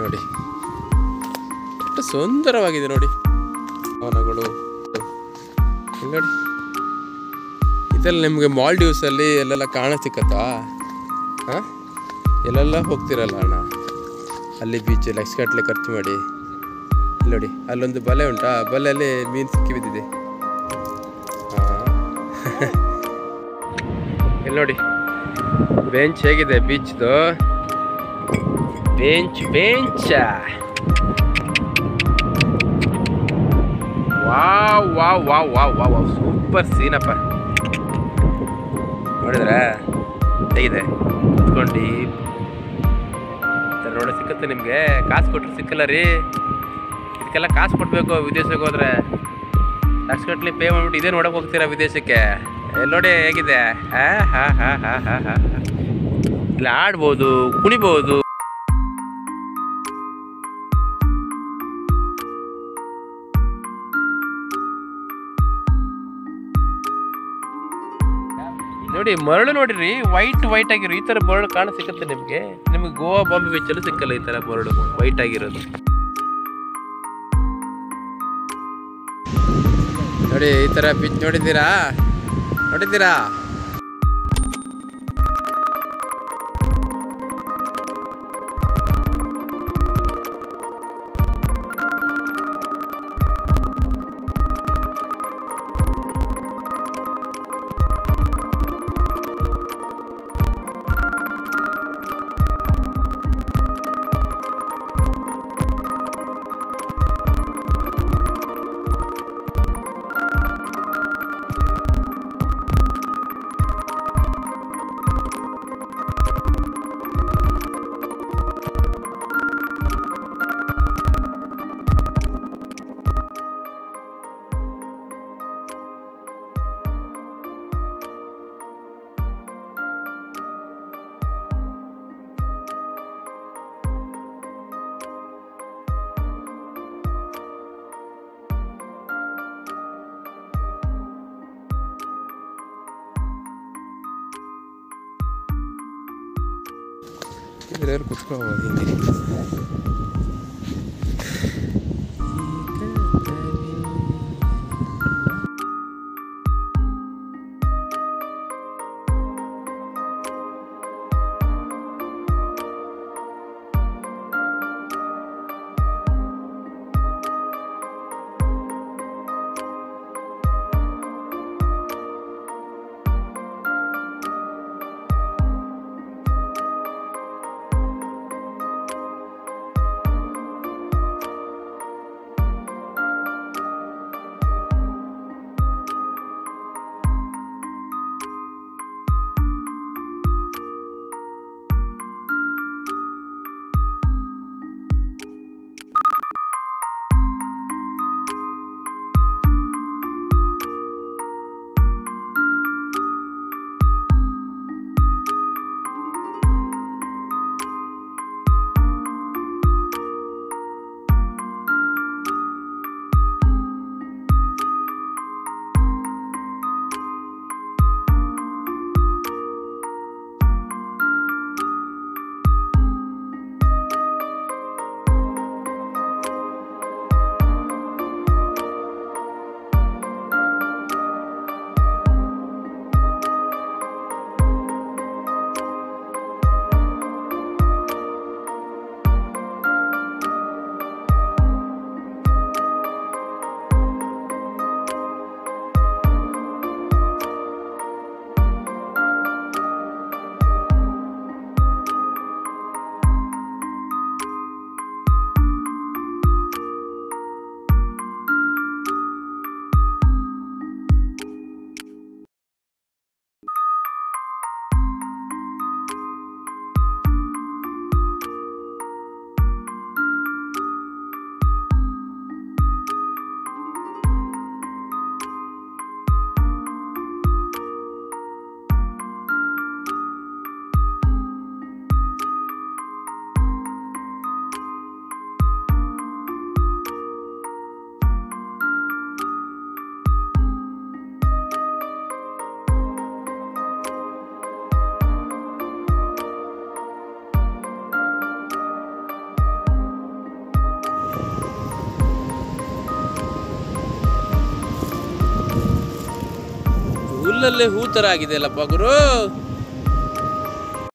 ನೋಡಿ. ಎಷ್ಟು ಸುಂದರವಾಗಿದೆ ನೋಡಿ. ಭವನಗಳು ನೋಡಿ. ಇದೆಲ್ಲ ನಿಮಗೆ ಮಾಲ್ಡೀವ್ಸಲ್ಲಿ ಎಲ್ಲೆಲ್ಲ ಕಾಣ ಸಿಕ್ಕತ್ತಾ? ಹಾಂ? ಎಲ್ಲೆಲ್ಲ ಹೋಗ್ತಿರಲ್ಲ ಅಣ್ಣ? ಅಲ್ಲಿ ಬೀಚ್ ಲಕ್ಷಗಟ್ಟಲೆ ಖರ್ಚು ಮಾಡಿ. ನೋಡಿ, ಅಲ್ಲೊಂದು ಬಲೆ ಉಂಟಾ? ಬಲೆಯಲ್ಲಿ ಮೀನು ಸಿಕ್ಕಿ ಬಿದ್ದಿದೆ. ಇಲ್ಲಿ ನೋಡಿ. ಬೆಂಚ್ ಹೇಗಿದೆ ಬೀಚ್ದು bench bench wow wow wow wow wow wow super Seenappa ನೋಡಿದ್ರೆ ತೆಗಿದೆ ಕುತ್ಕೊಂಡು ನೋಡ ಸಿಕ್ಕತ್ತೆ ನಿಮಗೆ. ಕಾಸು ಕೊಟ್ಟರೆ ಸಿಕ್ಕಲ್ಲ ರೀ. ಇದಕ್ಕೆಲ್ಲ ಕಾಸು ಕೊಡಬೇಕು ವಿದೇಶಕ್ಕೆ ಹೋದ್ರೆ. ಲಕ್ಷಗಟ್ಟಲೆ ಪೇ ಮಾಡಿಬಿಟ್ಟು ಇದೇ ನೋಡಕ್ಕೆ ಹೋಗ್ತೀರಾ ವಿದೇಶಕ್ಕೆ? ನೋಡಿ ಹೇಗಿದೆ. ಹಾಂ ಹಾಂ ಹಾಂ ಹಾಂ ಹಾಂ ಹಾಂ. ಇಲ್ಲಿ, ಆಡ್ಬೋದು, ಕುಣಿಬೋದು. ನೋಡಿ, ಮರಳು ನೋಡಿರಿ ವೈಟ್ ವೈಟ್ ಆಗಿರೋ ಈ ತರ ಮರಳು ಕಾಣ ಸಿಕ್ಕತ್ತೆ ನಿಮಗೆ? ನಿಮಗೆ ಗೋವಾ ಬಾಂಬೆ ಬೀಚಲ್ಲೂ ಸಿಕ್ಕಲ್ಲ ಈ ತರ ಮರಳು ವೈಟ್ ಆಗಿರೋದು. ನೋಡಿ, ಈ ತರ ಬೀಚ್ ನೋಡಿದ್ದೀರಾ? ನೋಡಿದ್ದೀರಾ? ಇದ್ರಲ್ಲಿ ಕುತ್ಕೋಬೋದು ಹಿಂಗೆ ಅಲ್ಲಲ್ಲೇ ಹೂತರಾಗಿದೆ ಅಲ್ಲಪ್ಪ ಗುರು?